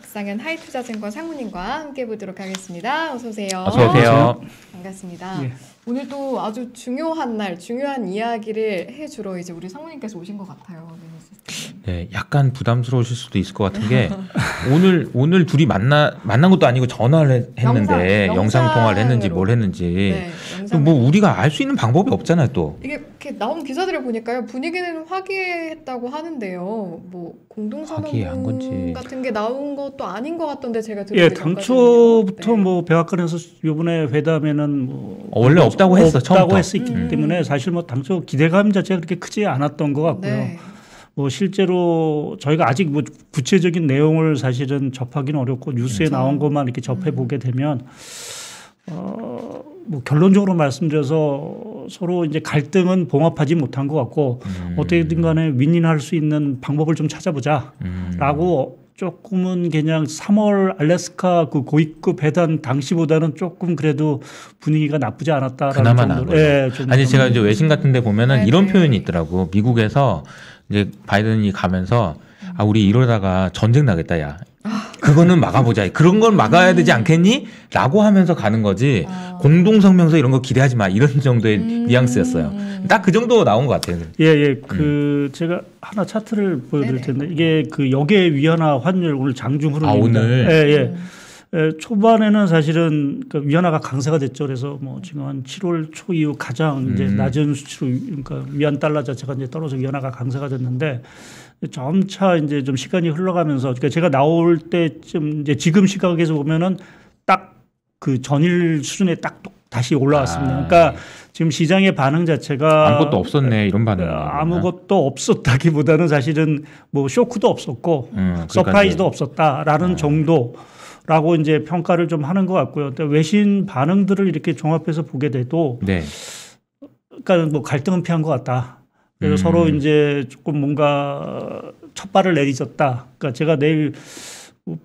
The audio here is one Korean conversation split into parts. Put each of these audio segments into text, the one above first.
박상현 하이투자증권 상무님과 함께 보도록 하겠습니다. 어서 오세요. 어서 오세요. 반갑습니다. 예. 오늘도 아주 중요한 날, 중요한 이야기를 해주러 이제 우리 상무님께서 오신 것 같아요. 네, 약간 부담스러우실 수도 있을 것 같은 게 오늘 오늘 둘이 만나 만난 것도 아니고 전화를 했- 했는데 영상, 영상, 통화를 했는지. 뭘 했는지 네. 뭐 우리가 알 수 있는 방법이 없잖아요 또. 이게 이렇게 나온 기사들을 보니까요 분위기는 화기했다고 하는데요. 뭐. 공동선언문 같은 게 나온 것도 아닌 것 같던데 제가 예, 들은 당초부터 뭐 백악관에서 이번에 회담에는 뭐 어, 원래 없다고 했어, 없다고 처음부터. 했었기 음. 때문에 사실 뭐 당초 기대감 자체가 그렇게 크지 않았던 것 같고요. 네. 뭐 실제로 저희가 아직 뭐 구체적인 내용을 사실은 접하기는 어렵고 뉴스에 그렇죠. 나온 것만 이렇게 접해 보게 되면 어 뭐 결론적으로 말씀드려서 서로 이제 갈등은 봉합하지 못한 것 같고 음. 어떻게든 간에 윈윈할 수 있는 방법을 좀 찾아보자. 음. 라고 조금은 그냥 3월 알래스카 그 고위급 회담 당시보다는 조금 그래도 분위기가 나쁘지 않았다라는 그나마 정도로. 나은 거죠. 예, 좀 아니 좀- 제가 이제 외신 같은데 보면은 네, 이런 네. 표현이 있더라고. 미국에서 이제 바이든이 가면서 아 우리 이러다가 전쟁 나겠다 야. 그거는 막아보자. 그런 걸 막아야 되지 않겠니? 라고 하면서 가는 거지. 아. 공동성명서 이런 거 기대하지 마. 이런 정도의 음. 뉘앙스였어요. 딱 그 정도 나온 것 같아요. 예, 예. 그 제가 하나 차트를 보여드릴 네네. 텐데 이게 그 역의 위안화 환율 오늘 장중 흐름입니다. 아, 오늘? 예, 예. 음. 예, 초반에는 사실은 그 위안화가 강세가 됐죠. 그래서 뭐 지금 한 7월 초 이후 가장 이제 음. 낮은 수치로 그러니까 위안 달러 자체가 이제 떨어져 위안화가 강세가 됐는데 점차 이제 좀 시간이 흘러가면서 그러니까 제가 나올 때쯤 이제 지금 시각에서 보면은 딱 그 전일 수준에 딱 또- 다시 올라왔습니다. 아. 그러니까 지금 시장의 반응 자체가 아무것도 없었네 이런 반응. 어, 아무것도 없었다기보다는 사실은 뭐 쇼크도 없었고 음, 그러니까 surprise도 없었다라는 아. 정도라고 이제 평가를 좀 하는 것 같고요. 또 외신 반응들을 이렇게 종합해서 보게 돼도 네. 그러니까 뭐 갈등은 피한 것 같다. 그래서 음. 서로 이제 조금 뭔가 첫 발을 내딛었다. 그러니까 제가 내일 뭐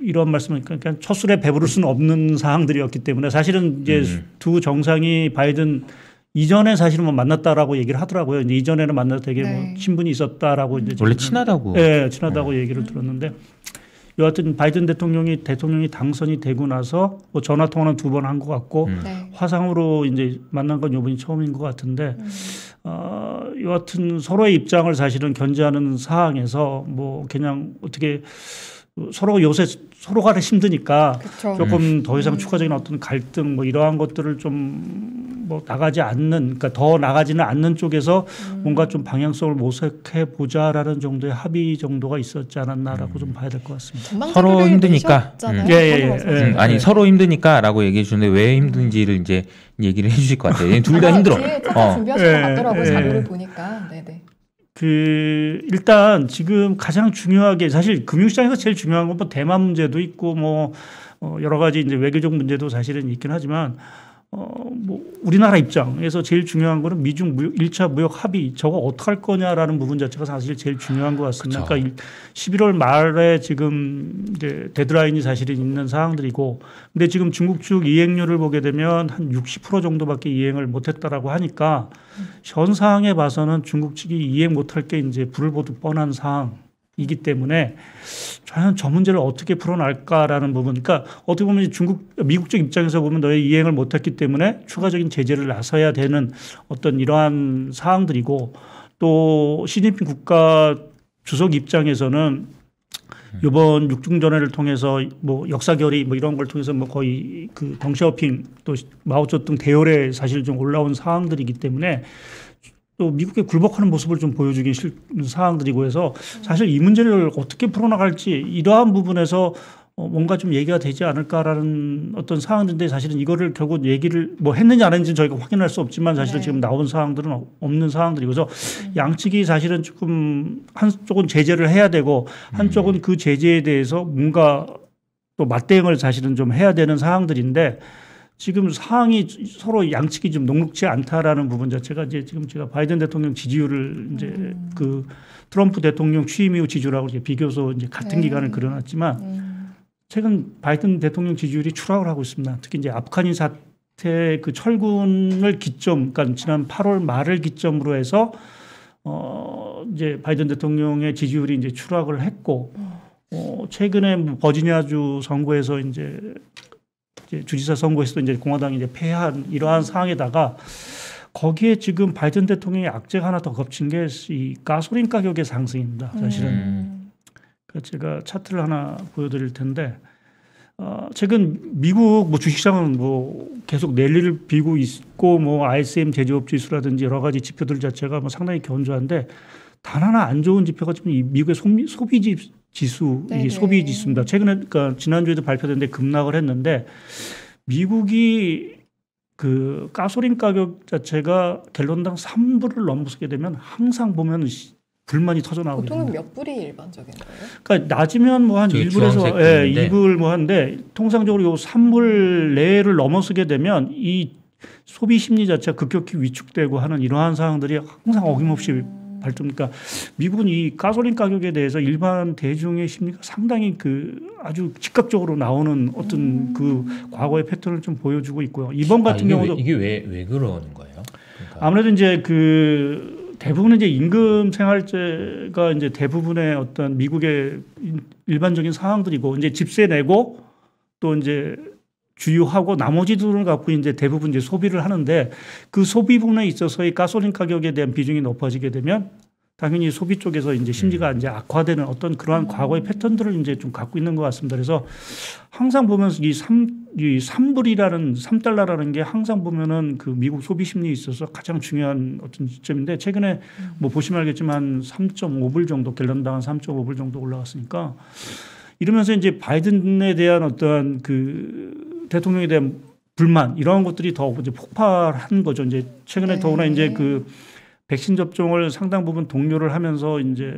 이런 말씀을 그러니까 첫 술에 배부를 수는 없는 사항들이었기 때문에 사실은 이제 음. 두 정상이 바이든 이전에 사실은 뭐 만났다라고 얘기를 하더라고요. 이제 이전에는 만나서 되게 네. 뭐 친분이 있었다라고 이제 원래 친하다고. 예, 친하다고 얘기를 들었는데 여하튼 바이든 대통령이 대통령이 당선이 되고 나서 뭐 전화 통화는 두 번 한 것 같고 음. 네. 화상으로 이제 만난 건 이번이 처음인 것 같은데 음. 어, 여하튼 서로의 입장을 사실은 견제하는 상황에서 뭐 그냥 어떻게 서로 요새 서로가 힘드니까 그렇죠. 조금 더 이상 음. 추가적인 어떤 갈등 뭐 이러한 것들을 좀 뭐 나가지 않는 그러니까 더 나가지는 않는 쪽에서 음. 뭔가 좀 방향성을 모색해 보자라는 정도의 합의 정도가 있었지 않았나라고 음. 좀 봐야 될 것 같습니다. 서로 힘드니까. 음. 예, 예, 예. 음, 아니 네. 서로 힘드니까라고 얘기해 주는데 왜 힘든지를 이제 얘기를 해 주실 것 같아요. 둘 다 힘들어. 어. 준비하신 것 예, 같더라고요. 예. 자료를 보니까. 네네. 그 일단 지금 가장 중요하게 사실 금융시장에서 제일 중요한 건 뭐 대만 문제도 있고 뭐 어, 여러 가지 이제 외교적 문제도 사실은 있긴 하지만 어 뭐 우리나라 입장에서 제일 중요한 거는 미중 무역 1차 무역 합의 저거 어떻게 할 거냐라는 부분 자체가 사실 제일 중요한 것 같습니다. 그쵸. 그러니까 11월 말에 지금 이제 데드라인이 사실은 있는 사항들이고 근데 지금 중국 측 이행률을 보게 되면 한 60% 정도밖에 이행을 못 했다라고 하니까 현 상황에 봐서는 중국 측이 이행 못할 게 이제 불을 보듯 뻔한 상황 이기 때문에 과연 저 문제를 어떻게 풀어날까라는 부분. 그러니까 어떻게 보면 중국 미국 쪽 입장에서 보면 너희 이행을 못했기 때문에 추가적인 제재를 나서야 되는 어떤 이러한 사항들이고 또 시진핑 국가 주석 입장에서는 이번 육중전회를 통해서 뭐 역사결의 뭐 이런 걸 통해서 뭐 거의 그 덩샤오핑 또 마오쩌둥 대열에 사실 좀 올라온 사항들이기 때문에 또 미국에 굴복하는 모습을 좀 보여주기 싫은 사항들이고 해서 사실 이 문제를 어떻게 풀어나갈지 이러한 부분에서 어, 뭔가 좀 얘기가 되지 않을까라는 어떤 사항인데 사실은 이거를 결국 얘기를 뭐 했는지 안 했는지 저희가 확인할 수 없지만 사실은 네. 지금 나온 사항들은 어- 없는 사항들이고 그래서 양측이 사실은 조금 한쪽은 제재를 해야 되고 한쪽은 그 제재에 대해서 뭔가 또 맞대응을 사실은 좀 해야 되는 사항들인데 지금 상황이 서로 양측이 좀 녹록지 않다라는 부분 자체가 이제 지금 제가 바이든 대통령 지지율을 이제 음. 그 트럼프 대통령 취임 이후 지지율하고 이제 비교서 이제 같은 네. 기간을 그려놨지만 음. 최근 바이든 대통령 지지율이 추락을 하고 있습니다. 특히 이제 아프가니 사태 그 철군을 기점, 그러니까 지난 8월 말을 기점으로 해서 어 이제 바이든 대통령의 지지율이 이제 추락을 했고 어, 최근에 뭐 버지니아주 선거에서 이제 주지사 선거에서도 이제 공화당이 이제 패한 이러한 상황에다가 거기에 지금 바이든 대통령의 악재가 하나 더 겹친 게 이 가솔린 가격의 상승입니다. 사실은 음. 그 제가 차트를 하나 보여드릴 텐데 어, 최근 미국 뭐 주식시장은 뭐 계속 랠리를 빌고 있고 뭐 ISM 제조업 지수라든지 여러 가지 지표들 자체가 뭐 상당히 견조한데 단 하나 안 좋은 지표가 지금 이 미국의 소비, 소비 지- 지수 네네. 이 소비 지수입니다. 최근에 그러니까 지난주에도 발표됐는데 급락을 했는데 미국이 그 가솔린 가격 자체가 갤런당 3불을 넘어서게 되면 항상 보면 시- 불만이 터져 나오거든요. 보통은 몇 불이 일반적인 거예요? 그러니까 낮으면 뭐한 저기 1불에서 주황색 예, 불인데. 2불 뭐 한데 통상적으로 요 3불 내를 넘어서게 되면 이 소비 심리 자체가 급격히 위축되고 하는 이러한 상황들이 항상 어김없이 발전. 그러니까 미국은 이 가솔린 가격에 대해서 일반 대중의 심리가 상당히 그 아주 즉각적으로 나오는 어떤 그 과거의 패턴을 좀 보여주고 있고요. 이번 아, 같은 이게 경우도 왜, 이게 왜, 왜 그러는 거예요? 그러니까 아무래도 이제 그 대부분은 이제 임금 생활제가 이제 대부분의 어떤 미국의 일- 일반적인 상황들이고 이제 집세 내고 또 이제 주유하고 나머지 돈을 갖고 이제 대부분 이제 소비를 하는데 그 소비 부분에 있어서의 가솔린 가격에 대한 비중이 높아지게 되면 당연히 소비 쪽에서 이제 심리가 이제 악화되는 어떤 그러한 과거의 패턴들을 이제 좀 갖고 있는 것 같습니다. 그래서 항상 보면서 이 3, 이 3불이라는 3달러라는 게 항상 보면은 그 미국 소비 심리에 있어서 가장 중요한 어떤 지점인데 최근에 뭐 보시면 알겠지만 3.5불 정도 갤런당 한 3.5불 정도 올라갔으니까 이러면서 이제 바이든에 대한 어떤 그 대통령에 대한 불만 이러한 것들이 더 이제 폭발한 거죠. 이제 최근에 네. 더구나 이제 그 백신 접종을 상당 부분 독려를 하면서 이제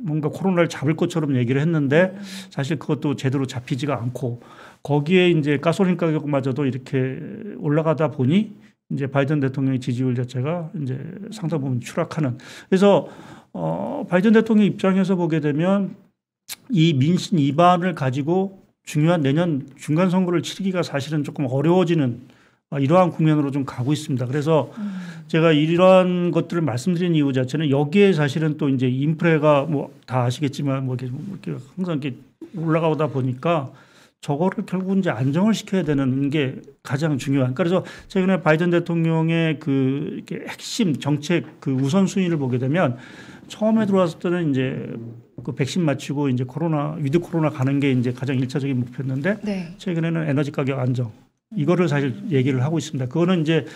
뭔가 코로나를 잡을 것처럼 얘기를 했는데 사실 그것도 제대로 잡히지가 않고 거기에 이제 가솔린 가격마저도 이렇게 올라가다 보니 이제 바이든 대통령의 지지율 자체가 이제 상당 부분 추락하는 그래서 어 바이든 대통령 입장에서 보게 되면 이 민심 이반을 가지고 중요한 내년 중간 선거를 치르기가 사실은 조금 어려워지는 어, 이러한 국면으로 좀 가고 있습니다. 그래서 제가 이러한 것들을 말씀드린 이유 자체는 여기에 사실은 또 이제 인프레가 뭐 다 아시겠지만 뭐 이렇게, 뭐 이렇게 항상 이렇게 올라가다 보니까 저거를 결국 이제 안정을 시켜야 되는 게 가장 중요한. 그래서 최근에 바이든 대통령의 그 이렇게 핵심 정책 그 우선순위를 보게 되면 처음에 들어왔을 때는 이제 그 백신 맞추고 이제 코로나 위드 코로나 가는 게 이제 가장 일차적인 목표였는데 네. 최근에는 에너지 가격 안정 이거를 사실 얘기를 하고 있습니다. 그거는 이제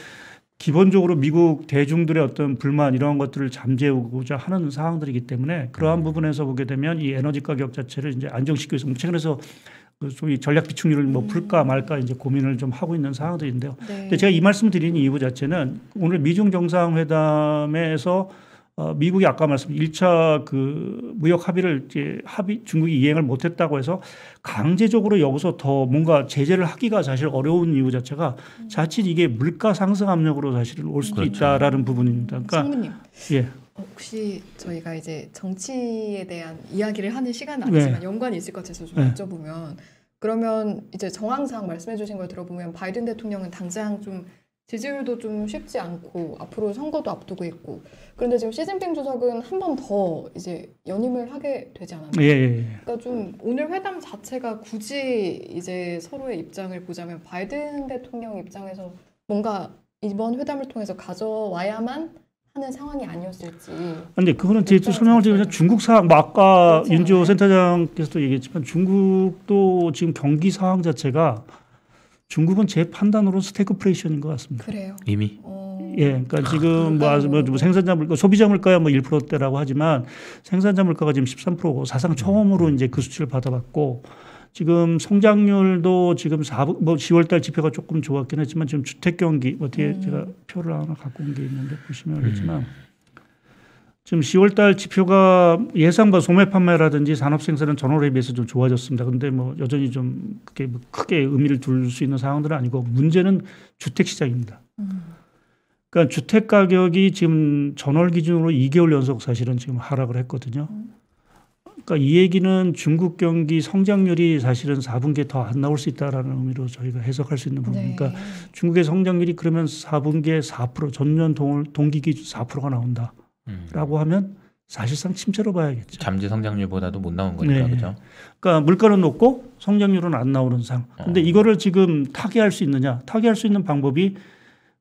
기본적으로 미국 대중들의 어떤 불만 이러한 것들을 잠재우고자 하는 사항들이기 때문에 그러한 부분에서 보게 되면 이 에너지 가격 자체를 이제 안정시키기 위해서 최근에서 그 소위 전략 비축유를 뭐 풀까 말까 이제 고민을 좀 하고 있는 사항들인데요. 네. 근데 제가 이 말씀 드린 이유 자체는 오늘 미중 정상회담에서 어, 미국이 아까 말씀 1차 그 무역 합의를 이제 합의 중국이 이행을 못했다고 해서 강제적으로 여기서 더 뭔가 제재를 하기가 사실 어려운 이유 자체가 자칫 이게 물가 상승 압력으로 사실은 올 수도 그렇죠. 있다라는 부분입니다. 그러니까 상무님 예, 어, 혹시 저희가 이제 정치에 대한 이야기를 하는 시간은 네. 아니지만 연관이 있을 것 같아서 좀 네. 여쭤보면 그러면 이제 정황상 말씀해 주신 걸 들어보면 바이든 대통령은 당장 좀 지지율도 좀 쉽지 않고 앞으로 선거도 앞두고 있고 그런데 지금 시진핑 주석은 한 번 더 이제 연임을 하게 되지 않았나요? 예, 예, 예. 그러니까 좀 오늘 회담 자체가 굳이 이제 서로의 입장을 보자면 바이든 대통령 입장에서 뭔가 이번 회담을 통해서 가져와야만 하는 상황이 아니었을지. 근데 그거는 제또 설명을 드리면 중국 상황, 뭐 아까 그렇죠. 윤지호 센터장께서도 얘기했지만 중국도 지금 경기 상황 자체가 중국은 제 판단으로 스태그플레이션인 것 같습니다. 그래요. 이미 어, 예, 그러니까 지금 뭐, 뭐, 뭐 생산자 물가, 소비자 물가야 뭐 1%대라고 하지만 생산자 물가가 지금 13%고 사상 처음으로 이제 그 수치를 받아봤고 지금 성장률도 지금 4, 뭐 10월달 지표가 조금 좋았긴 했지만 지금 주택 경기 뭐 뒤에 음. 제가 표를 하나 갖고 온 게 있는데 보시면 알겠지만 지금 10월달 지표가 예상과 소매 판매라든지 산업 생산은 전월에 비해서 좀 좋아졌습니다. 근데 뭐 여전히 좀 그게 뭐 크게 의미를 둘 수 있는 상황들은 아니고 문제는 주택 시장입니다. 음. 그러니까 주택 가격이 지금 전월 기준으로 2개월 연속 사실은 지금 하락을 했거든요. 그러니까 이 얘기는 중국 경기 성장률이 사실은 4분기에 더 안 나올 수 있다라는 의미로 저희가 해석할 수 있는 네. 부분이니까 중국의 성장률이 그러면 4분기에 4% 전년 동, 동기 기준 4%가 나온다 라고 음. 하면 사실상 침체로 봐야겠죠. 잠재 성장률보다도 못 나온 거니까 네. 그죠? 그러니까 물가는 높고 성장률은 안 나오는 상. 근데 어. 이거를 지금 타개할 수 있느냐? 타개할 수 있는 방법이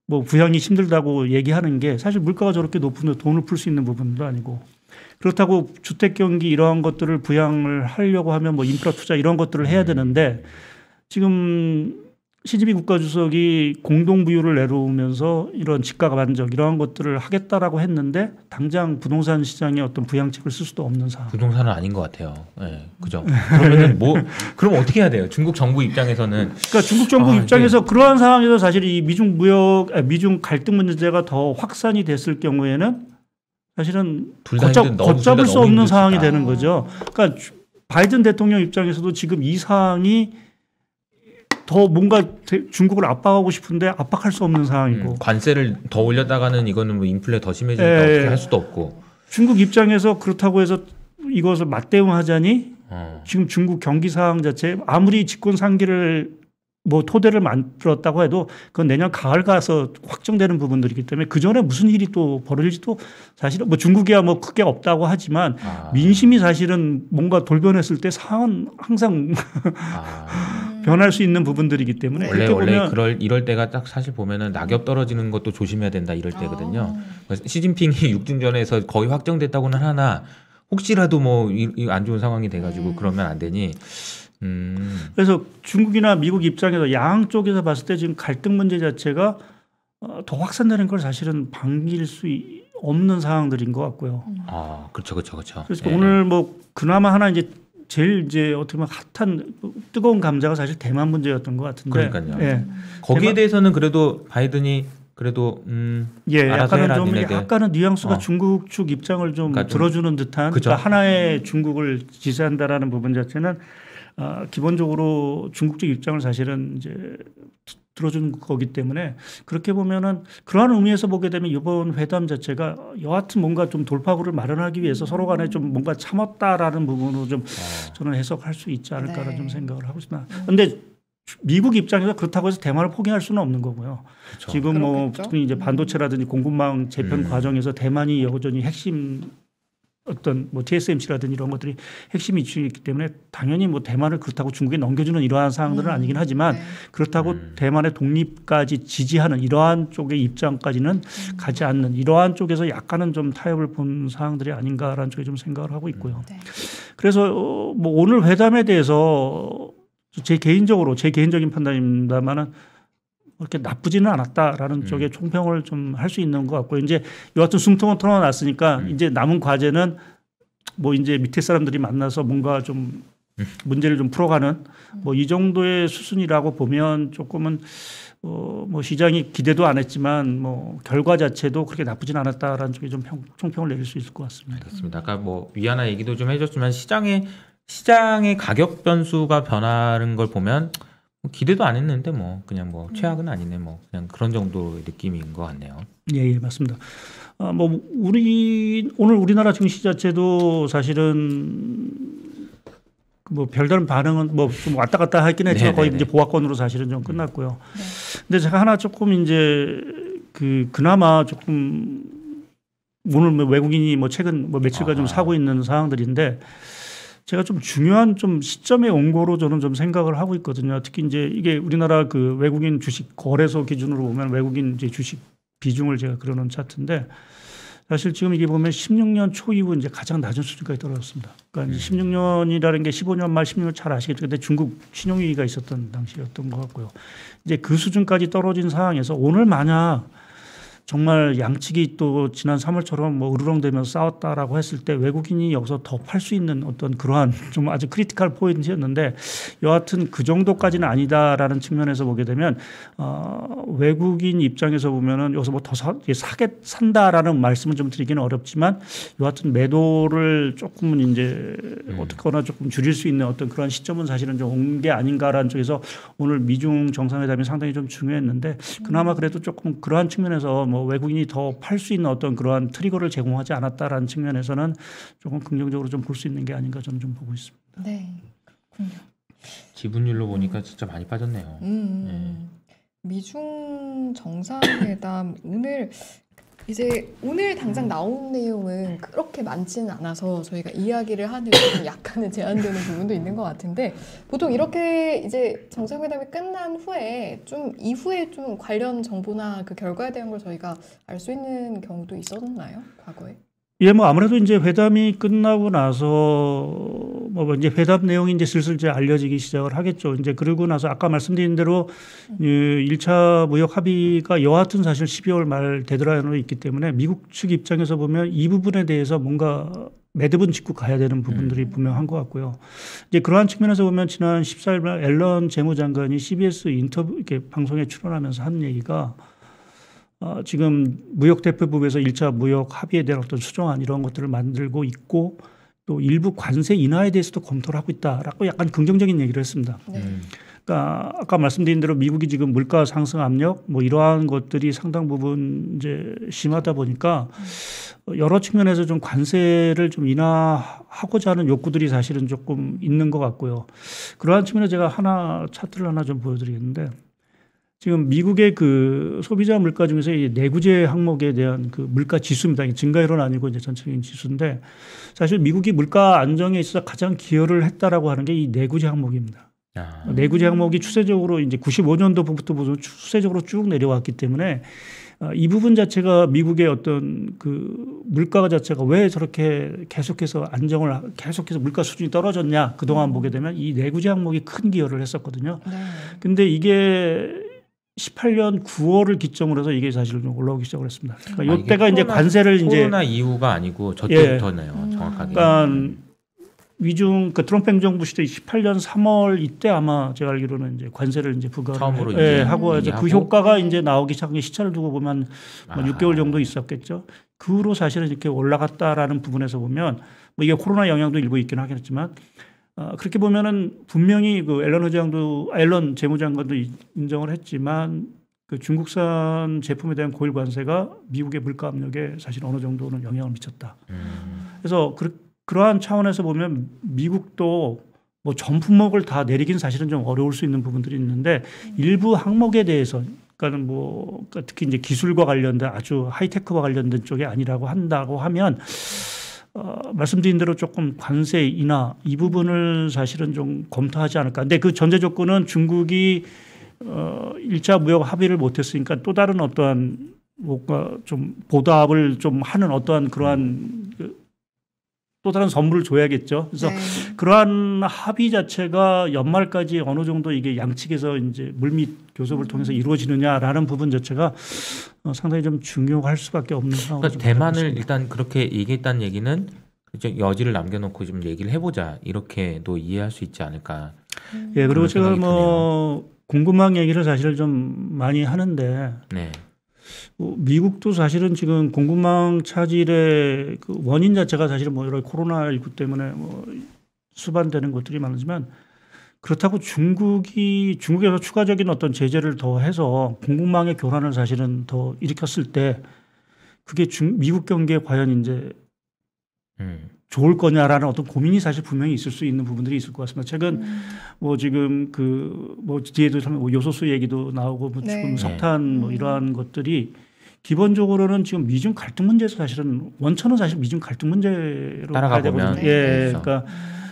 뭐 부양이 힘들다고 얘기하는 게 사실 물가가 저렇게 높은데 돈을 풀 수 있는 부분도 아니고 그렇다고 주택 경기 이러한 것들을 부양을 하려고 하면 뭐 인프라 투자 이런 것들을 해야 되는데 지금 시집이 국가주석이 공동부유를 내놓으면서 이런 집가 반적 이러한 것들을 하겠다라고 했는데 당장 부동산 시장에 어떤 부양책을 쓸 수도 없는 상황. 부동산은 아닌 것 같아요. 예, 그죠? 그러면은 뭐 그럼 어떻게 해야 돼요? 중국 정부 입장에서는 그러니까 중국 정부 아, 입장에서 그러한 상황에서 사실 이 미중 무역, 아, 미중 갈등 문제가 더 확산이 됐을 경우에는 사실은 걷잡, 걷잡을 수 없는 상황이. 되는 거죠. 그러니까 주- 바이든 대통령 입장에서도 지금 이 상황이 더 뭔가 대- 중국을 압박하고 싶은데 압박할 수 없는 상황이고 음, 관세를 더 올렸다가는 이거는 뭐 인플레 더 심해지니까 예, 어떻게 예. 할 수도 없고. 중국 입장에서 그렇다고 해서 이것을 맞대응하자니 어. 지금 중국 경기 상황 자체 아무리 집권 상기를 뭐 토대를 만들었다고 해도 그건 내년 가을 가서 확정되는 부분들이기 때문에 그 전에 무슨 일이 또 벌어질지도 사실은 뭐 중국이야 뭐 크게 없다고 하지만 아, 민심이 사실은 뭔가 돌변했을 때 상황은 항상 아. 변할 수 있는 부분들이기 때문에 원래 원래 그럴 이럴 때가 딱 사실 보면은 낙엽 떨어지는 것도 조심해야 된다 이럴 때거든요. 아. 시진핑이 육중전에서 거의 확정됐다고는 하나 혹시라도 뭐 안 좋은 상황이 돼가지고 음. 그러면 안 되니. 음. 그래서 중국이나 미국 입장에서 양 쪽에서 봤을 때 지금 갈등 문제 자체가 어, 더 확산되는 걸 사실은 반길 수 이- 없는 상황들인 것 같고요. 아 그렇죠 그렇죠 그렇죠. 그래서 오늘 뭐 그나마 하나 이제 제일 이제 어떻게 보면 핫한 뜨거운 감자가 사실 대만 문제였던 것 같은데. 그러니까요. 예, 거기에 대만- 대해서는 그래도 바이든이 그래도 음 예, 약간은 좀 니네들. 약간은 뉘앙스가 어. 중국 측 입장을 좀 그러니까 좀- 들어주는 듯한 그죠. 그러니까 하나의 중국을 지지한다라는 부분 자체는 아, 기본적으로 중국 측 입장을 사실은 이제 들어주는 거기 때문에 그렇게 보면은 그러한 의미에서 보게 되면 이번 회담 자체가 여하튼 뭔가 좀 돌파구를 마련하기 위해서 서로 간에 좀 뭔가 참았다라는 부분으로 좀 어, 저는 해석할 수 있지 않을까라는 네. 좀 생각을 하고 있습니다. 근데 미국 입장에서 그렇다고 해서 대만을 포기할 수는 없는 거고요. 그렇죠. 지금 뭐 그렇겠죠. 특히 이제 반도체라든지 공급망 재편 음. 과정에서 대만이 여전히 핵심 어떤 뭐 TSMC라든지 이런 것들이 핵심 이슈이기 때문에 당연히 뭐 대만을 그렇다고 중국에 넘겨주는 이러한 사항들은 음. 아니긴 하지만 네. 그렇다고 음. 대만의 독립까지 지지하는 이러한 쪽의 입장까지는 가지 않는 이러한 쪽에서 약간은 좀 타협을 본 사항들이 아닌가라는 쪽에 좀 생각을 하고 있고요. 네. 그래서 어, 뭐 오늘 회담에 대해서 제 개인적으로 제 개인적인 판단입니다만은 그렇게 나쁘지는 않았다라는 음. 쪽에 총평을 좀 할 수 있는 것 같고 이제 여하튼 숨통은 털어놨으니까 음. 이제 남은 과제는 뭐 이제 밑에 사람들이 만나서 뭔가 좀 음. 문제를 좀 풀어가는 뭐 이 정도의 수순이라고 보면 조금은 어뭐 시장이 기대도 안 했지만 뭐 결과 자체도 그렇게 나쁘진 않았다라는 쪽에 좀 평, 총평을 내릴 수 있을 것 같습니다. 그렇습니다. 아까 뭐 위안화 얘기도 좀 해줬지만 시장의 시장의 가격 변수가 변하는 걸 보면 뭐 기대도 안 했는데 뭐 그냥 뭐 최악은 아니네 뭐 그냥 그런 정도의 느낌인 것 같네요. 예, 예, 맞습니다. 아, 뭐 우리 오늘 우리나라 증시 자체도 사실은 뭐 별다른 반응은 뭐 좀 왔다 갔다 했긴 했지만 네, 거의 네, 이제 네. 보합권으로 사실은 좀 끝났고요. 근데 제가 하나 조금 이제 그 그나마 조금 오늘 뭐 외국인이 뭐 최근 뭐 며칠간 좀 아하. 사고 있는 상황들인데 제가 좀 중요한 좀 시점에 온 거로 저는 좀 생각을 하고 있거든요. 특히 이제 이게 우리나라 그 외국인 주식 거래소 기준으로 보면 외국인 이제 주식 비중을 제가 그려놓은 차트인데 사실 지금 이게 보면 16년 초 이후 이제 가장 낮은 수준까지 떨어졌습니다. 그러니까 이제 16년이라는 게 15년 말 16년 잘 아시겠죠. 근데 중국 신용위기가 있었던 당시였던 것 같고요. 이제 그 수준까지 떨어진 상황에서 오늘 만약 정말 양측이 또 지난 3월처럼 뭐 으르렁대면서 싸웠다라고 했을 때 외국인이 여기서 더 팔 수 있는 어떤 그러한 좀 아주 critical point였는데 여하튼 그 정도까지는 아니다라는 측면에서 보게 되면 어, 외국인 입장에서 보면은 여기서 뭐 더 사게 산다라는 말씀은 좀 드리기는 어렵지만 여하튼 매도를 조금은 이제 음. 어떻거나 조금 줄일 수 있는 어떤 그런 시점은 사실은 좀 온 게 아닌가라는 쪽에서 오늘 미중 정상회담이 상당히 좀 중요했는데 그나마 그래도 조금 그러한 측면에서 뭐 외국인이 더 팔 수 있는 어떤 그러한 트리거를 제공하지 않았다라는 측면에서는 조금 긍정적으로 좀 볼 수 있는 게 아닌가 저는 좀 보고 있습니다. 네. 그렇군요. 지분율로 보니까 진짜 많이 빠졌네요. 음, 미중 정상회담 오늘 이제 오늘 당장 나온 내용은 그렇게 많지는 않아서 저희가 이야기를 하는 좀 약간은 제한되는 부분도 있는 것 같은데 보통 이렇게 이제 정상회담이 끝난 후에 좀 이후에 좀 관련 정보나 그 결과에 대한 걸 저희가 알 수 있는 경우도 있었나요? 과거에? 예, 뭐 아무래도 이제 회담이 끝나고 나서 뭐 이제 회담 내용이 이제 슬슬 이제 알려지기 시작을 하겠죠. 이제 그러고 나서 아까 말씀드린 대로 이 1차 무역 합의가 여하튼 사실 12월 말 데드라인으로 있기 때문에 미국 측 입장에서 보면 이 부분에 대해서 뭔가 매듭은 짓고 가야 되는 부분들이 분명한 것 같고요. 이제 그러한 측면에서 보면 지난 14일 날 앨런 재무장관이 CBS 인터뷰 이렇게 방송에 출연하면서 한 얘기가 어, 지금 무역 대표부에서 1차 무역 합의에 대한 어떤 수정안 이런 것들을 만들고 있고 또 일부 관세 인하에 대해서도 검토를 하고 있다라고 약간 긍정적인 얘기를 했습니다. 네. 음. 그러니까 아까 말씀드린 대로 미국이 지금 물가 상승 압력 뭐 이러한 것들이 상당 부분 이제 심하다 보니까 여러 측면에서 좀 관세를 좀 인하하고자 하는 욕구들이 사실은 조금 있는 것 같고요. 그러한 측면에 제가 하나 차트를 하나 좀 보여드리겠는데 지금 미국의 그 소비자 물가 중에서 이 내구재 항목에 대한 그 물가 지수입니다. 이게 증가율은 아니고 이제 전체적인 지수인데 사실 미국이 물가 안정에 있어서 가장 기여를 했다라고 하는 게 이 내구재 항목입니다. 아, 내구재 항목이 추세적으로 이제 95년도부터 보면 추세적으로 쭉 내려왔기 때문에 어, 이 부분 자체가 미국의 어떤 그 물가 자체가 왜 저렇게 계속해서 안정을 하- 계속해서 물가 수준이 떨어졌냐 그동안 보게 되면 이 내구재 항목이 큰 기여를 했었거든요. 네. 근데 이게 18년 9월을 기점으로 해서 이게 사실 좀 올라오기 시작을 했습니다. 그러니까 아, 이때가 이제 코로나- 관세를 이제 코로나 이후가 아니고 저때부터네요. 음. 정확하게. 그러니까 위중 그 트럼프 행정부 시대 18년 3월 이때 아마 제가 알기로는 이제 관세를 이제 부과를 처음으로 해- 예, 이제 하고 이제 그. 효과가 이제 나오기 시작한 게 시차를 두고 보면 뭐 아하. 6개월 정도 있었겠죠. 그 후로 사실은 이렇게 올라갔다라는 부분에서 보면 뭐 이게 코로나 영향도 일부 있긴 하겠지만 어, 그렇게 보면은 분명히 그 앨런 의장도 앨런 재무장관도 이- 인정을 했지만 그 중국산 제품에 대한 고일 관세가 미국의 물가 압력에 사실 어느 정도는 영향을 미쳤다. 음. 그래서 그, 그러한 차원에서 보면 미국도 뭐 전 품목을 다 내리긴 사실은 좀 어려울 수 있는 부분들이 있는데 일부 항목에 대해서 그러니까는 뭐 그러니까 특히 이제 기술과 관련된 아주 하이테크와 관련된 쪽이 아니라고 한다고 하면 어, 말씀드린 대로 조금 관세 인하 이 부분을 사실은 좀 검토하지 않을까. 근데 그 전제 조건은 중국이 어, 1차 무역 합의를 못했으니까 또 다른 어떠한 뭔가 좀 보답을 좀 하는 어떠한 그러한 그, 또 다른 선물을 줘야겠죠. 그래서 네. 그러한 합의 자체가 연말까지 어느 정도 이게 양측에서 이제 물밑 교섭을 통해서 이루어지느냐라는 부분 자체가 어, 상당히 좀 중요할 수밖에 없는 상황. 그러니까 대만을 일단 그렇게 얘기했다는 얘기는 좀 여지를 남겨놓고 좀 얘기를 해보자 이렇게도 이해할 수 있지 않을까. 예 그리고 제가 뭐 궁금한 얘기를 사실 좀 많이 하는데 네. 뭐 미국도 사실은 지금 공급망 차질의 그 원인 자체가 사실은 뭐 여러 코로나 19 때문에 뭐 수반되는 것들이 많지만 그렇다고 중국이 중국에서 추가적인 어떤 제재를 더 해서 공급망의 교란을 사실은 더 일으켰을 때 그게 중, 미국 경기에 과연 이제 음. 좋을 거냐라는 어떤 고민이 사실 분명히 있을 수 있는 부분들이 있을 것 같습니다. 최근 뭐 지금 그 뭐 뒤에도 참 요소수 얘기도 나오고 뭐 네. 지금 네. 석탄 뭐 음. 이러한 것들이 기본적으로는 지금 미중 갈등 문제에서 사실은 원천은 사실 미중 갈등 문제로 따라가. 보면 예, 그렇죠. 그러니까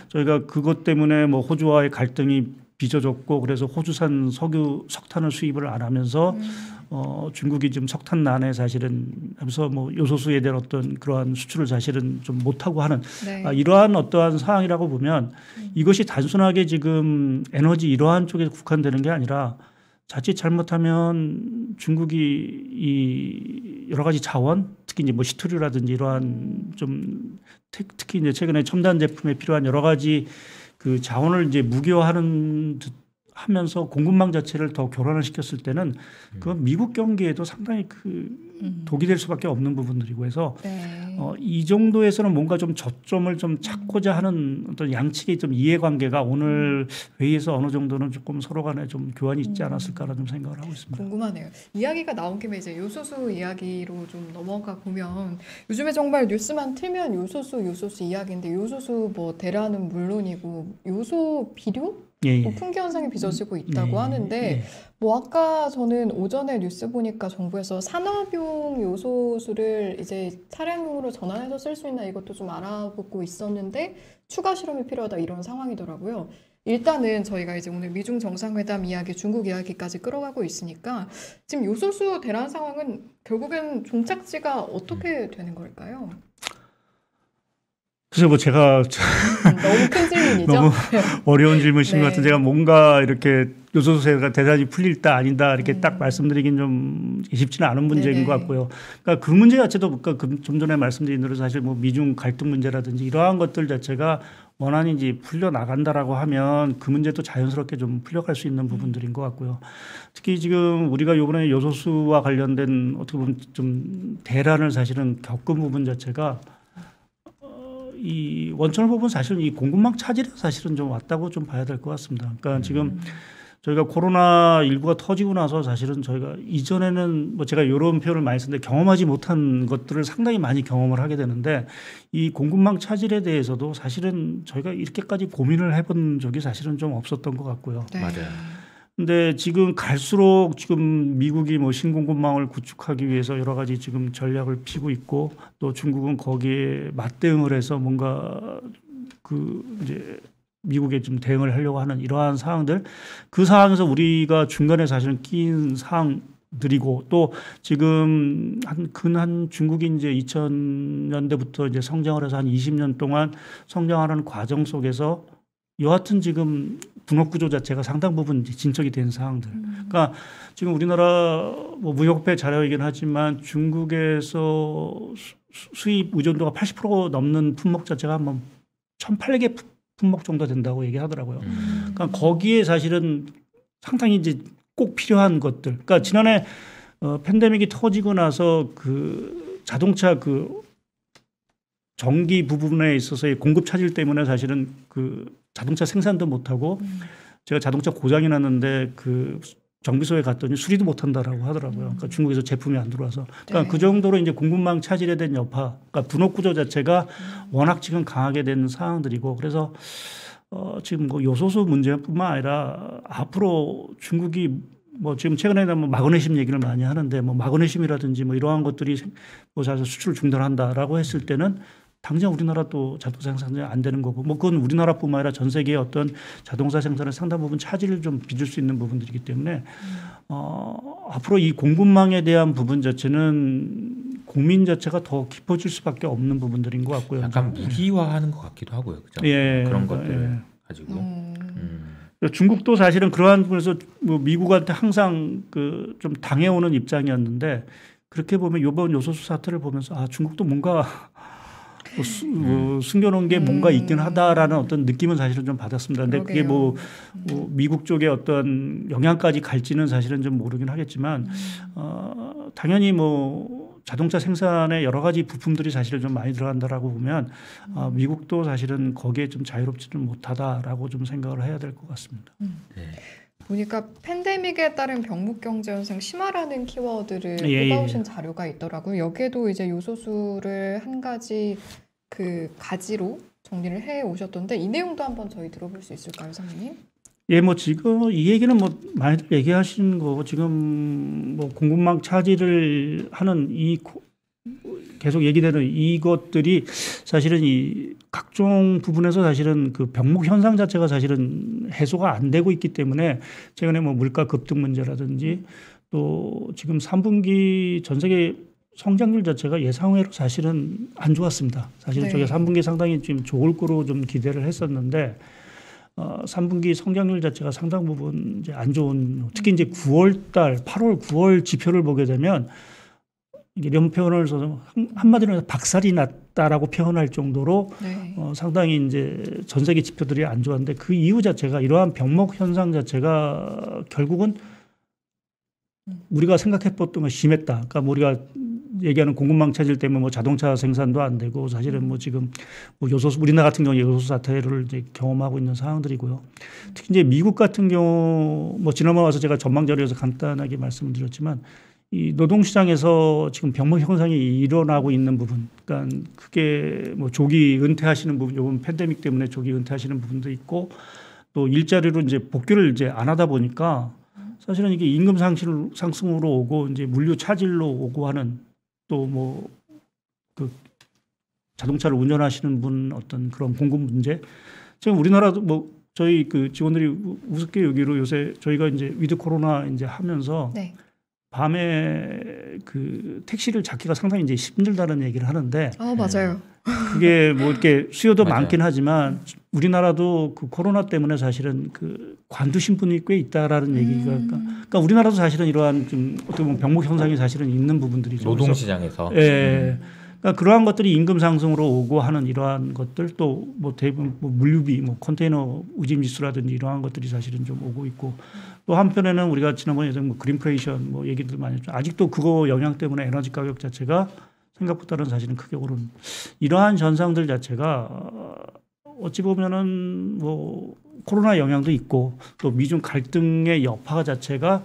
저희가 그것 때문에 뭐 호주와의 갈등이 빚어졌고 그래서 호주산 석유 석탄을 수입을 안 하면서 어 중국이 지금 석탄난에 사실은 하면서 뭐 요소수에 대한 어떤 그러한 수출을 사실은 좀 못하고 하는 네. 아, 이러한 어떠한 상황이라고 보면 이것이 단순하게 지금 에너지 이러한 쪽에 국한되는 게 아니라 자칫 잘못하면 중국이 이 여러 가지 자원 특히 이제 뭐 시트류라든지 이러한 좀 특- 특히 이제 최근에 첨단 제품에 필요한 여러 가지 그 자원을 이제 무기화하는 듯 하면서 공급망 자체를 더 교란을 시켰을 때는 그건 미국 경기에도 상당히 그 음. 독이 될 수밖에 없는 부분들이고 해서 네. 어, 이 정도에서는 뭔가 좀 저점을 좀 찾고자 하는 어떤 양측의 좀 이해관계가 오늘 회의에서 어느 정도는 조금 서로 간에 좀 교환이 있지 않았을까라는 좀 생각을 하고 있습니다. 궁금하네요. 이야기가 나온 김에 이제 요소수 이야기로 좀 넘어가 보면 요즘에 정말 뉴스만 틀면 요소수 요소수 이야기인데 요소수 뭐 대라는 물론이고 요소 비료 예, 뭐 예. 품귀 현상이 빚어지고 있다고 예, 하는데 예. 뭐 아까 저는 오전에 뉴스 보니까 정부에서 산업용 요소수를 이제 차량용으로 전환해서 쓸 수 있나 이것도 좀 알아보고 있었는데 추가 실험이 필요하다 이런 상황이더라고요. 일단은 저희가 이제 오늘 미중 정상회담 이야기, 중국 이야기까지 끌어가고 있으니까 지금 요소수 대란 상황은 결국엔 종착지가 어떻게 되는 걸까요? 그래서 뭐 제가 음, 너무 큰 질문이죠. 너무 어려운 질문이신 네. 것 같은데 제가 뭔가 이렇게 요소수가 대단히 풀릴다 아니다 이렇게 음. 딱 말씀드리긴 좀 쉽지는 않은 문제인 네네. 것 같고요. 그러니까 그 문제 자체도 그러니까 그좀 전에 말씀드린 대로 사실 뭐 미중 갈등 문제라든지 이러한 것들 자체가 원한인지 풀려 나간다라고 하면 그 문제도 자연스럽게 좀 풀려갈 수 있는 부분들인 것 같고요. 특히 지금 우리가 이번에 요소수와 관련된 어떻게 보면 좀 대란을 사실은 겪은 부분 자체가 어, 이 원천을 보면 사실은 이 공급망 차질에 사실은 좀 왔다고 좀 봐야 될 것 같습니다. 그러니까 지금 저희가 코로나 19가 터지고 나서 사실은 저희가 이전에는 뭐 제가 이런 표현을 많이 쓰는데 경험하지 못한 것들을 상당히 많이 경험을 하게 되는데 이 공급망 차질에 대해서도 사실은 저희가 이렇게까지 고민을 해본 적이 사실은 좀 없었던 것 같고요. 네. 맞아요. 근데 지금 갈수록 지금 미국이 뭐 신공급망을 구축하기 위해서 여러 가지 지금 전략을 피고 있고 또 중국은 거기에 맞대응을 해서 뭔가 그 이제 미국에 좀 대응을 하려고 하는 이러한 상황들 그 상황에서 우리가 중간에 사실은 끼인 상황들이고 또 지금 한 근한 중국이 이제 2000년대부터 이제 성장을 해서 한 20년 동안 성장하는 과정 속에서 여하튼 지금 분업 구조 자체가 상당 부분 진척이 된 상황들. 그러니까 지금 우리나라 뭐 무역배 자료이긴 하지만 중국에서 수- 수입 의존도가 80% 넘는 품목 자체가 한번 1,800개 품목 정도 된다고 얘기하더라고요. 음. 그러니까 거기에 사실은 상당히 이제 꼭 필요한 것들. 그러니까 지난해 어, 팬데믹이 터지고 나서 그 자동차 그 전기 부분에 있어서의 공급 차질 때문에 사실은 그 자동차 생산도 못 하고 음. 제가 자동차 고장이 났는데 그 정비소에 갔더니 수리도 못 한다라고 하더라고요. 그러니까 중국에서 제품이 안 들어와서. 그러니까 네. 그 정도로 이제 공급망 차질에 대한 여파, 그러니까 분업 구조 자체가 워낙 지금 강하게 된 상황들이고 그래서 어 지금 뭐 요소수 문제뿐만 아니라 앞으로 중국이 뭐 지금 최근에는 뭐 마그네슘 얘기를 많이 하는데 뭐 마그네슘이라든지 뭐 이러한 것들이 생- 뭐 사실 수출 중단한다라고 했을 때는 당장 우리나라 또 자동차 생산이 안 되는 거고 뭐 그건 우리나라뿐만 아니라 전 세계의 어떤 자동차 생산에 상당 부분 차질을 좀 빚을 수 있는 부분들이기 때문에 어 앞으로 이 공급망에 대한 부분 자체는 고민 자체가 더 깊어질 수밖에 없는 부분들인 것 같고요. 약간 무기화하는 것 같기도 하고요. 그죠? 예, 그런 것들 예. 가지고. 음. 음. 중국도 사실은 그러한 부분에서 뭐 미국한테 항상 그 좀 당해오는 입장이었는데 그렇게 보면 이번 요소수 사태를 보면서 아 중국도 뭔가 뭐 수- 뭐 숨겨놓은 게 뭔가 있긴 하다라는 어떤 느낌은 사실은 좀 받았습니다. 근데 그게. 뭐, 뭐 미국 쪽의 어떤 영향까지 갈지는 사실은 좀 모르긴 하겠지만 어, 당연히 뭐 자동차 생산에 여러 가지 부품들이 사실은 좀 많이 들어간다라고 보면 어, 미국도 사실은 거기에 좀 자유롭지는 못하다라고 좀 생각을 해야 될 것 같습니다. 네. 보니까 팬데믹에 따른 병목 경제 현상 심화라는 키워드를 예, 예, 뽑아오신 자료가 있더라고요. 여기에도 이제 요소수를 한 가지 그 가지로 정리를 해 오셨던데 이 내용도 한번 저희 들어볼 수 있을까요, 선생님? 예, 뭐 지금 이 얘기는 뭐 많이들 얘기하시는 거고 지금 뭐 공급망 차지를 하는 이 고- 계속 얘기되는 이것들이 사실은 이 각종 부분에서 사실은 그 병목 현상 자체가 사실은 해소가 안 되고 있기 때문에 최근에 뭐 물가 급등 문제라든지 또 지금 3분기 전 세계 성장률 자체가 예상외로 사실은 안 좋았습니다. 사실은 네. 저게 3분기 상당히 좀 좋을 거로 좀 기대를 했었는데 어, 3분기 성장률 자체가 상당 부분 이제 안 좋은 특히 이제 9월 달, 8월, 9월 지표를 보게 되면 이게 이런 표현을 써서 한- 한마디로 해서 박살이 났다라고 표현할 정도로 네. 어, 상당히 이제 전 세계 지표들이 안 좋았는데 그 이유 자체가 이러한 병목 현상 자체가 결국은 우리가 생각했던 것 심했다. 그러니까 뭐 우리가 얘기하는 공급망 차질 때문에 뭐 자동차 생산도 안 되고 사실은 뭐 지금 뭐 요소수 우리나라 같은 경우 요소수 사태를 이제 경험하고 있는 상황들이고요. 특히 이제 미국 같은 경우 뭐 지난번 와서 제가 전망 자료에서 간단하게 말씀을 드렸지만 이 노동시장에서 지금 병목 현상이 일어나고 있는 부분, 그러니까 그게 뭐 조기 은퇴하시는 부분, 요번 팬데믹 때문에 조기 은퇴하시는 부분도 있고 또 일자리로 이제 복귀를 이제 안 하다 보니까 사실은 이게 임금 상승으로 오고 이제 물류 차질로 오고 하는 또 뭐 그 자동차를 운전하시는 분 어떤 그런 공급 문제 지금 우리나라도 뭐 저희 그 직원들이 우- 우스갯 얘기로 요새 저희가 이제 위드 코로나 이제 하면서 네. 밤에 그 택시를 잡기가 상당히 이제 힘들다는 얘기를 하는데 아 맞아요. 그게 뭐 이렇게 수요도. 많긴 하지만 우리나라도 그 코로나 때문에 사실은 그 관두신 분이 꽤 있다라는 얘기가 그러니까, 음. 그러니까 우리나라도 사실은 이러한 좀 어떻게 보면 병목 현상이 사실은 있는 부분들이죠. 노동 그래서 시장에서 예. 그러니까 그러한 것들이 임금 상승으로 오고 하는 이러한 것들 또 뭐 대부분 뭐 물류비, 뭐 컨테이너 우짐지수라든지 이러한 것들이 사실은 좀 오고 있고 또 한편에는 우리가 지난번에 뭐 그린플레이션 뭐 얘기들 많이 했죠. 아직도 그거 영향 때문에 에너지 가격 자체가 생각보다는 사실은 크게 오른 이러한 현상들 자체가 어, 어찌 보면은 뭐 코로나 영향도 있고 또 미중 갈등의 여파 자체가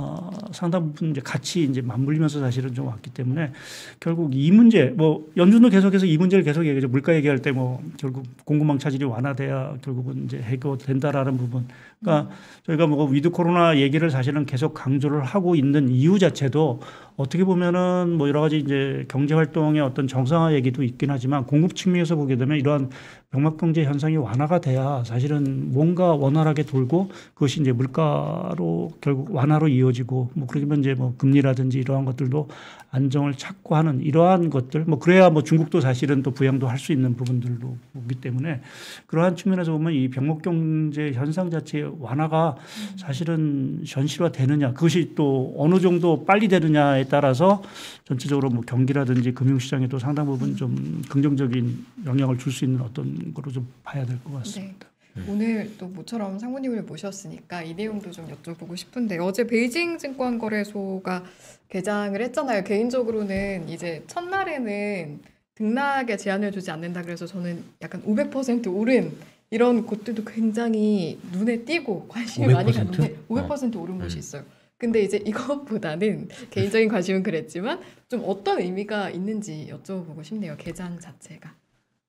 어, 상당 부분 이제 같이 이제 맞물리면서 사실은 좀 왔기 때문에 결국 이 문제 뭐 연준도 계속해서 이 문제를 계속 얘기하죠. 물가 얘기할 때 뭐 결국 공급망 차질이 완화돼야 결국은 이제 해결된다라는 부분. 그러니까 저희가 뭐 위드 코로나 얘기를 사실은 계속 강조를 하고 있는 이유 자체도 어떻게 보면은 뭐 여러 가지 이제 경제 활동의 어떤 정상화 얘기도 있긴 하지만 공급 측면에서 보게 되면 이러한 병막 경제 현상이 완화가 돼야 사실은 뭔가 원활하게 돌고 그것이 이제 물가로 결국 완화로 이어지고 뭐 그러면 이제 뭐 금리라든지 이러한 것들도 안정을 찾고 하는 이러한 것들 뭐 그래야 뭐 중국도 사실은 또 부양도 할 수 있는 부분들도 오기 때문에 그러한 측면에서 보면 이 병목 경제 현상 자체의 완화가 사실은 현실화 되느냐 그것이 또 어느 정도 빨리 되느냐에 따라서 전체적으로 뭐 경기라든지 금융시장에도 상당 부분 좀 긍정적인 영향을 줄 수 있는 어떤 거로 좀 봐야 될 것 같습니다. 네. 오늘 또 모처럼 상무님을 모셨으니까 이 내용도 좀 여쭤보고 싶은데 어제 베이징 증권거래소가 개장을 했잖아요. 개인적으로는 이제 첫날에는 등락에 제한을 두지 않는다 그래서 저는 약간 500% 오른 이런 곳들도 굉장히 눈에 띄고 관심이 많이 500%? 갔는데 500% 오른 곳이 있어요. 근데 이제 이것보다는 개인적인 관심은 그랬지만 좀 어떤 의미가 있는지 여쭤보고 싶네요. 개장 자체가.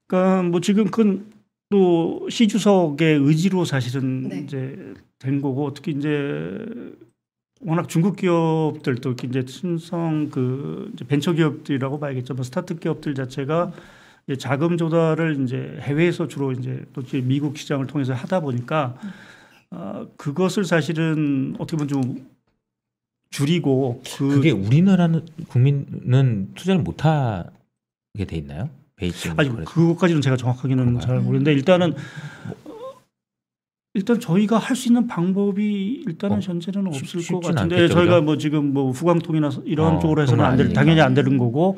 그러니까 뭐 지금 그건 또 시주석의 의지로 사실은 네. 이제 된 거고 특히 이제 워낙 중국 기업들 또 이렇게 이제 신성 그 이제 벤처 기업들이라고 봐야겠죠. 뭐 스타트 기업들 자체가 이제 자금 조달을 이제 해외에서 주로 이제 또 미국 시장을 통해서 하다 보니까 어, 그것을 사실은 어떻게 보면 좀 줄이고 그 그게 우리나라는 국민은 투자를 못 하게 돼 있나요? 베이징 아니 거래소. 그것까지는 제가 정확하게는 그런가요? 잘 모르는데 일단은 뭐, 일단 저희가 할 수 있는 방법이 일단은 어, 현재는 쉽- 없을 것 같은데 않겠죠, 저희가 그죠? 뭐 지금 뭐 후광통이나 이런 어, 쪽으로 해서는 안 될. 당연히 안 되는 거고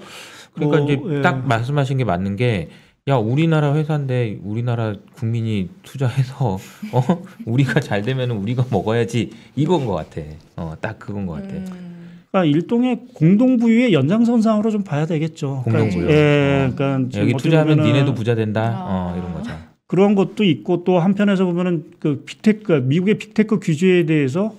그러니까 뭐, 이제 예. 딱 말씀하신 게 맞는 게 야 우리나라 회사인데 우리나라 국민이 투자해서 어 우리가 잘 되면은 우리가 먹어야지 이건 것 같아. 어 딱 그건 것 같아. 음. 그러니까 일종의 공동부유의 연장선상으로 좀 봐야 되겠죠. 공동부유. 그러니까, 예, 어. 그러니까 지금 여기 투자하면 보면은 니네도 부자 된다. 아. 어 이런 거죠. 그런 것도 있고 또 한편에서 보면은 그 빅테크 미국의 빅테크 규제에 대해서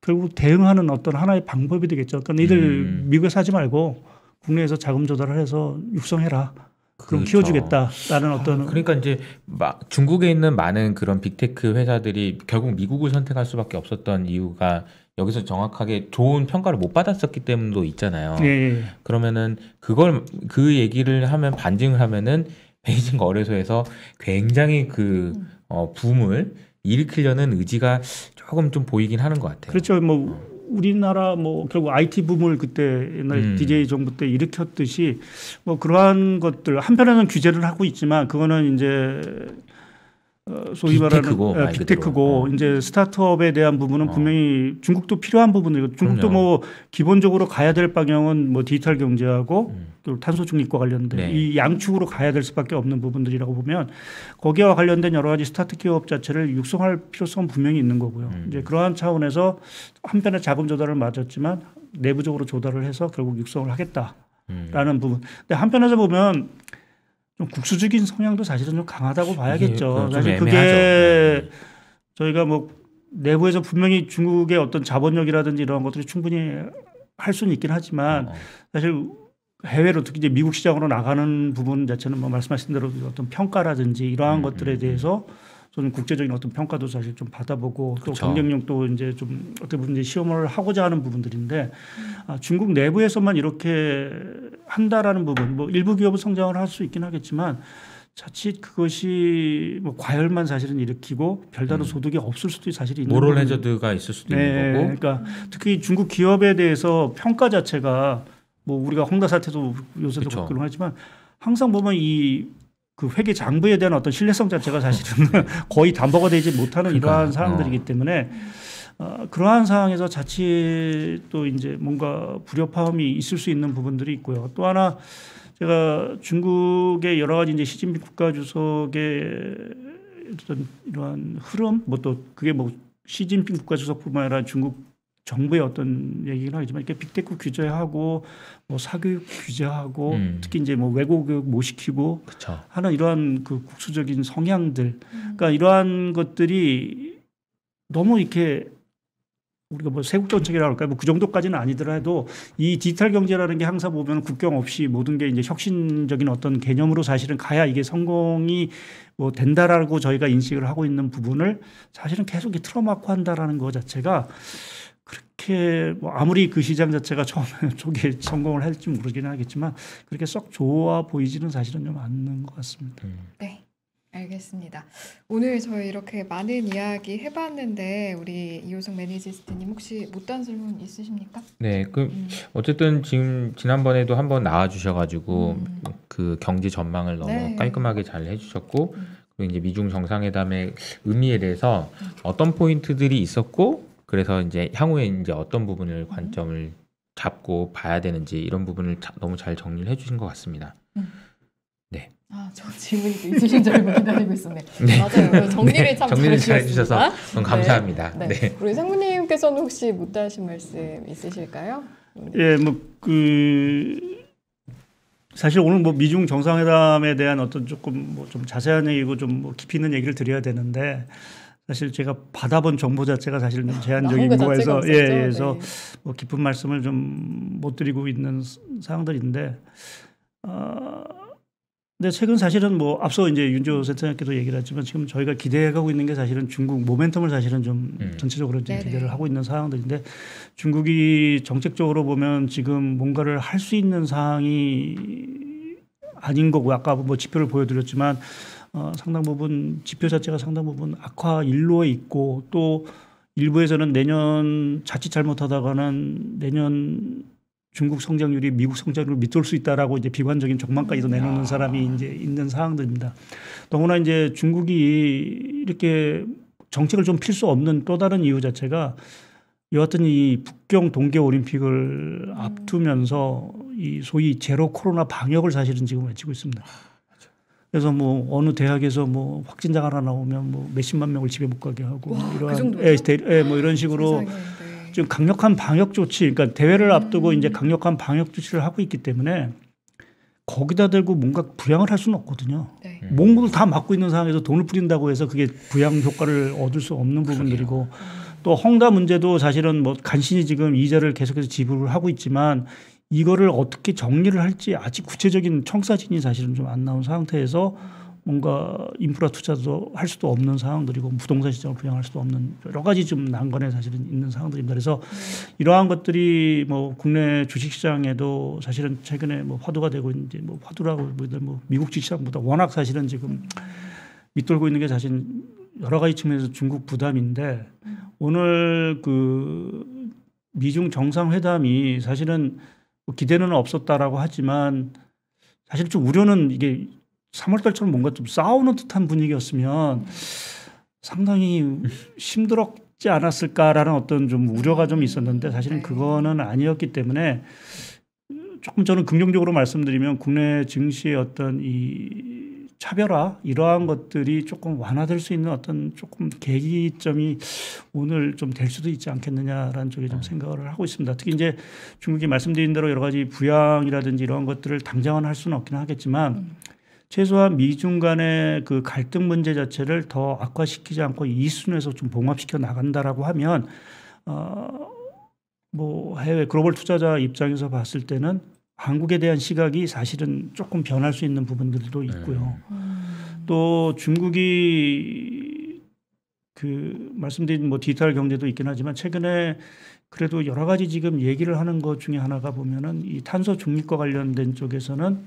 결국 대응하는 어떤 하나의 방법이 되겠죠. 그러니까 니들 음. 미국에 사지 말고 국내에서 자금 조달을 해서 육성해라. 그럼 그렇죠. 키워주겠다라는 어떤 그러니까 이제 막 중국에 있는 많은 그런 빅테크 회사들이 결국 미국을 선택할 수밖에 없었던 이유가 여기서 정확하게 좋은 평가를 못 받았었기 때문도 있잖아요. 예, 예. 그러면은 그걸 그 얘기를 하면 반증을 하면은 베이징 거래소에서 굉장히 그 어, 붐을 일으키려는 의지가 조금 좀 보이긴 하는 것 같아요. 그렇죠. 뭐 우리나라 뭐 결국 IT 붐을 그때 옛날 음. DJ 정부 때 일으켰듯이 뭐 그러한 것들 한편에는 규제를 하고 있지만 그거는 이제 어, 소위 빅테크고, 말하는 어, 말 빅테크고 그대로. 이제 스타트업에 대한 부분은 어. 분명히 중국도 필요한 부분이고 중국도 그럼요. 뭐 기본적으로 가야 될 방향은 뭐 디지털 경제하고 음. 또 탄소 중립과 관련된 네. 이 양축으로 가야 될 수밖에 없는 부분들이라고 보면 거기와 관련된 여러 가지 스타트 기업 자체를 육성할 필요성은 분명히 있는 거고요. 음. 이제 그러한 차원에서 한편에 자금 조달을 맞았지만 내부적으로 조달을 해서 결국 육성을 하겠다 라는 음. 부분. 근데 한편에서 보면 좀 국수적인 성향도 사실은 좀 강하다고 봐야겠죠. 좀 사실. 그게 네. 저희가 뭐 내부에서 분명히 중국의 어떤 자본력이라든지 이런 것들이 충분히 할 수는 있긴 하지만 어, 어. 사실 해외로 특히 이제 미국 시장으로 나가는 부분 자체는 뭐 말씀하신 대로 어떤 평가라든지 이러한 음, 것들에 음, 대해서 또는 국제적인 어떤 평가도 사실 좀 받아보고 또 그쵸. 경쟁력 도 이제 좀 어떻게 보면 이제 시험을 하고자 하는 부분들인데 아, 중국 내부에서만 이렇게 한다라는 부분 뭐 일부 기업은 성장을 할 수 있긴 하겠지만 자칫 그것이 뭐 과열만 사실은 일으키고 별다른 음. 소득이 없을 수도 사실 있는 모럴 해저드가 있을 수도 네, 있는 거고. 그러니까 특히 중국 기업에 대해서 평가 자체가 뭐 우리가 홍다 사태도 요새도 그쵸. 그런 하지만 항상 보면 이 그 회계 장부에 대한 어떤 신뢰성 자체가 사실은 거의 담보가 되지 못하는 그러니까요. 이러한 상황들이기 때문에 어, 그러한 상황에서 자칫 또 이제 뭔가 불협화음이 있을 수 있는 부분들이 있고요. 또 하나 제가 중국의 여러 가지 이제 시진핑 국가 주석의 어떤 이러한 흐름 뭐 또 그게 뭐 시진핑 국가 주석뿐만 아니라 중국 정부의 어떤 얘기긴 하지만 이렇게 빅테크 규제하고 뭐 사교육 규제하고 음. 특히 이제 뭐 외국 교육 못 시키고 그렇죠. 하는 이러한 그 국수적인 성향들 그러니까 이러한 것들이 너무 이렇게 우리가 뭐 세국 정책이라고 할까요? 뭐 그 정도까지는 아니더라도 이 디지털 경제라는 게 항상 보면 국경 없이 모든 게 이제 혁신적인 어떤 개념으로 사실은 가야 이게 성공이 뭐 된다라고 저희가 인식을 하고 있는 부분을 사실은 계속 틀어막고 한다라는 것 자체가 그렇게 뭐 아무리 그 시장 자체가 처음에 초기에 성공을 할지 모르긴 하겠지만 그렇게 썩 좋아 보이지는 사실은 좀 않는 것 같습니다. 음. 네, 알겠습니다. 오늘 저희 이렇게 많은 이야기 해봤는데 우리 이호성 매니지스트님 혹시 못다한 질문 있으십니까? 네, 그 음. 어쨌든 지금 지난번에도 한번 나와 주셔가지고 음. 그 경제 전망을 너무 네. 깔끔하게 잘 해주셨고 음. 그리고 이제 미중 정상회담의 의미에 대해서 어떤 포인트들이 있었고 그래서 이제 향후에 이제 어떤 부분을 관점을 잡고 봐야 되는지 이런 부분을 자- 너무 잘 정리를 해주신 것 같습니다. 아, 저 질문이 또 있으신 줄 알고 기다리고 있었네. 네. 맞아요. 정리를 네, 참 정리를 잘. 해주셔서 너무 감사합니다. 네. 네. 우리 상무님께서는 혹시 못다하신 말씀 있으실까요? 예, 뭐 그 사실 오늘 뭐 미중 정상회담에 대한 어떤 조금 뭐 좀 자세한 얘기고 좀 뭐 깊이 있는 얘기를 드려야 되는데 사실 제가 받아본 정보 자체가 사실은 좀 제한적인 거 거에서 예, 없었죠. 예, 그래서 네. 뭐 깊은 말씀을 좀 못 드리고 있는 사항들인데 어, 근데 최근 사실은 뭐 앞서 이제 윤조 센터장께도 얘기를 했지만 지금 저희가 기대하고 있는 게 사실은 중국 모멘텀을 사실은 좀 음. 전체적으로 네네. 기대를 하고 있는 상황들인데 중국이 정책적으로 보면 지금 뭔가를 할 수 있는 상황이 아닌 거고 아까 뭐 지표를 보여드렸지만 어, 상당 부분 지표 자체가 상당 부분 악화 일로에 있고 또 일부에서는 내년 자칫 잘못하다가는 내년 중국 성장률이 미국 성장률을 밑돌 수 있다라고 이제 비관적인 전망까지도 내놓는 사람이 이제 있는 상황들입니다. 더구나 이제 중국이 이렇게 정책을 좀 필 수 없는 또 다른 이유 자체가 여하튼 이 북경 동계 올림픽을 앞두면서 이 소위 제로 코로나 방역을 사실은 지금 외치고 있습니다. 그래서 뭐 어느 대학에서 뭐 확진자가 하나 나오면 뭐 몇십만 명을 집에 못 가게 하고 와, 뭐그 이러한 정도요? 예, 대- 예, 뭐 이런 식으로 세상에, 네. 지금 강력한 방역 조치, 그러니까 대회를 앞두고 음. 이제 강력한 방역 조치를 하고 있기 때문에 거기다 대고 뭔가 부양을 할 수는 없거든요. 네. 음. 몽구를 다 막고 있는 상황에서 돈을 뿌린다고 해서 그게 부양 효과를 얻을 수 없는 부분들이고 또 헝다 문제도 사실은 뭐 간신히 지금 이자를 계속해서 지불을 하고 있지만 이거를 어떻게 정리를 할지 아직 구체적인 청사진이 사실은 좀 안 나온 상태에서 뭔가 인프라 투자도 할 수도 없는 상황들이고 부동산 시장을 부양할 수도 없는 여러 가지 좀 난관에 사실은 있는 상황들입니다. 그래서 이러한 것들이 뭐 국내 주식 시장에도 사실은 최근에 뭐 화두가 되고 이제 뭐 화두라고 뭐 미국 주식시장보다 워낙 사실은 지금 밑돌고 있는 게 사실 여러 가지 측면에서 중국 부담인데 오늘 그 미중 정상회담이 사실은 뭐 기대는 없었다라고 하지만 사실 좀 우려는 이게 3월달처럼 뭔가 좀 싸우는 듯한 분위기였으면 상당히 힘들었지 않았을까라는 어떤 좀 우려가 좀 있었는데 사실은 네. 그거는 아니었기 때문에 조금 저는 긍정적으로 말씀드리면 국내 증시의 어떤 이 차별화 이러한 것들이 조금 완화될 수 있는 어떤 조금 계기점이 오늘 좀 될 수도 있지 않겠느냐라는 쪽에 좀 생각을 하고 있습니다. 특히 이제 중국이 말씀드린 대로 여러 가지 부양이라든지 이러한 것들을 당장은 할 수는 없긴 하겠지만 음. 최소한 미중 간의 그 갈등 문제 자체를 더 악화시키지 않고 이 수준에서 좀 봉합시켜 나간다라고 하면 어 뭐 해외 글로벌 투자자 입장에서 봤을 때는 한국에 대한 시각이 사실은 조금 변할 수 있는 부분들도 있고요. 음. 또 중국이 그 말씀드린 뭐 디지털 경제도 있긴 하지만 최근에 그래도 여러 가지 지금 얘기를 하는 것 중에 하나가 보면은 이 탄소 중립과 관련된 쪽에서는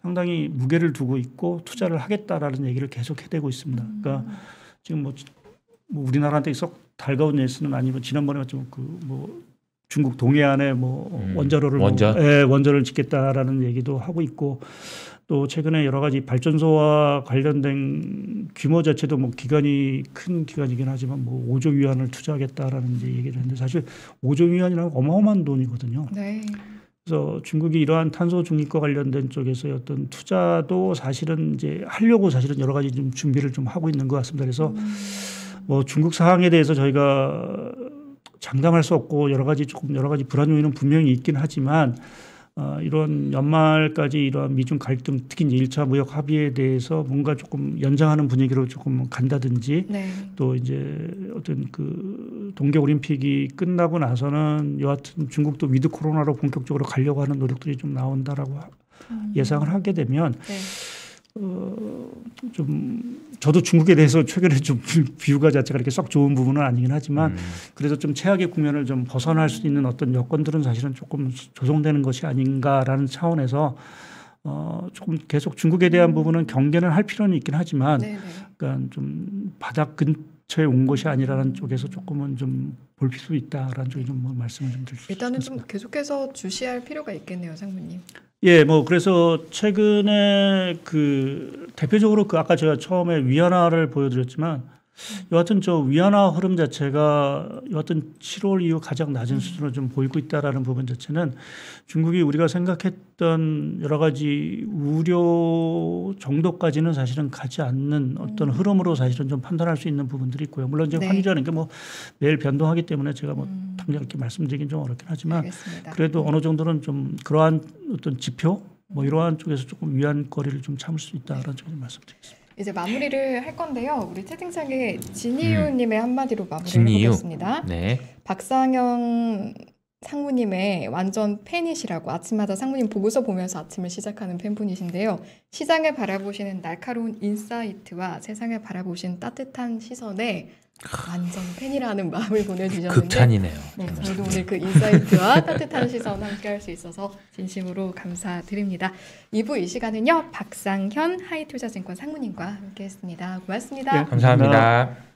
상당히 무게를 두고 있고 투자를 하겠다라는 얘기를 계속 해대고 있습니다. 그러니까 지금 뭐, 뭐 우리나라한테 썩 달가운 뉴스는 아니고 지난번에 좀그뭐 중국 동해안에 뭐 음, 원자로를 뭐- 원전? 예, 원전을 짓겠다라는 얘기도 하고 있고 또 최근에 여러 가지 발전소와 관련된 규모 자체도 뭐 기간이 큰 기간이긴 하지만 뭐 5조 위안을 투자하겠다라는 이제 얘기를 했는데 사실 5조 위안이라는 어마어마한 돈이거든요. 네. 그래서 중국이 이러한 탄소 중립과 관련된 쪽에서의 어떤 투자도 사실은 이제 하려고 사실은 여러 가지 좀 준비를 좀 하고 있는 것 같습니다. 그래서 음. 뭐 중국 상황에 대해서 저희가 장담할 수 없고 여러 가지 조금 여러 가지 불안 요인은 분명히 있긴 하지만 어, 이런 연말까지 이러한 미중 갈등 특히 이제 1차 무역 합의에 대해서 뭔가 조금 연장하는 분위기로 조금 간다든지 네. 또 이제 어떤 그 동계 올림픽이 끝나고 나서는 여하튼 중국도 위드 코로나로 본격적으로 가려고 하는 노력들이 좀 나온다라고 하- 음. 예상을 하게 되면 네. 어, 좀 저도 중국에 대해서 최근에 좀 비유가 자체가 이렇게 썩 좋은 부분은 아니긴 하지만 음. 그래도 좀 최악의 국면을 좀 벗어날 수 있는 어떤 여건들은 사실은 조금 조성되는 것이 아닌가라는 차원에서 어, 조금 계속 중국에 대한 부분은 경계는 할 필요는 있긴 하지만 네. 네. 그러니까 좀 바닥 근 처에 온 것이 아니라는 쪽에서 조금은 좀 볼 필요 있다라는 쪽에 좀 뭐 말씀을 좀 드릴 수 일단은. 좀 계속해서 주시할 필요가 있겠네요, 상무님. 예, 뭐 그래서 최근에 그 대표적으로 그 아까 제가 처음에 위안화를 보여드렸지만 여하튼 저 위안화 흐름 자체가 여하튼 7월 이후 가장 낮은 수준을 좀 보이고 있다라는 부분 자체는 중국이 우리가 생각했던 여러 가지 우려 정도까지는 사실은 가지 않는 어떤 흐름으로 사실은 좀 판단할 수 있는 부분들이 있고요. 물론 이제 네. 환율이라는 게 뭐 매일 변동하기 때문에 제가 뭐 음, 당장 이렇게 말씀드리긴 좀 어렵긴 하지만 알겠습니다. 그래도 어느 정도는 좀 그러한 어떤 지표 뭐 이러한 쪽에서 조금 위안거리를 좀 찾을 수 있다라는 점을 말씀드리겠습니다. 이제 마무리를 할 건데요. 우리 채팅창에 음. 진이유님의 한마디로 마무리를 진이유. 해보겠습니다. 네. 박상현 상무님의 완전 팬이시라고 아침마다 상무님 보고서 보면서 아침을 시작하는 팬분이신데요. 시장을 바라보시는 날카로운 insight와 세상을 바라보신 따뜻한 시선에 완전 팬이라는 마음을 보내주셨는데 극찬이네요. 네, 저희도 오늘 그 insight와 따뜻한 시선 함께 할 수 있어서 진심으로 감사드립니다. 2부 이 시간은요. 박상현 하이투자증권 상무님과 함께 했습니다. 고맙습니다. 네. 감사합니다.